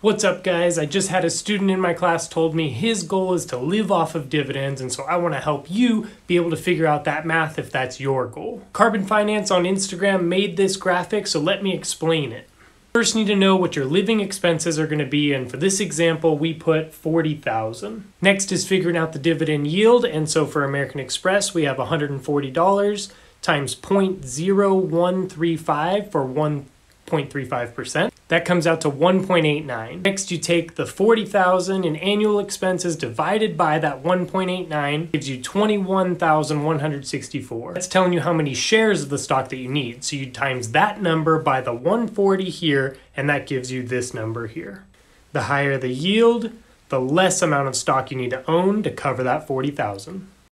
What's up guys? I just had a student in my class told me his goal is to live off of dividends and so I want to help you be able to figure out that math if that's your goal. Carbon Finance on Instagram made this graphic so let me explain it. First need to know what your living expenses are going to be and for this example we put 40,000. Next is figuring out the dividend yield and so for American Express we have $140 times 0.0135 for 1.35%. That comes out to 1.89. Next, you take the 40,000 in annual expenses divided by that 1.89 gives you 21,164. That's telling you how many shares of the stock that you need. So you times that number by the 140 here, and that gives you this number here. The higher the yield, the less amount of stock you need to own to cover that 40,000.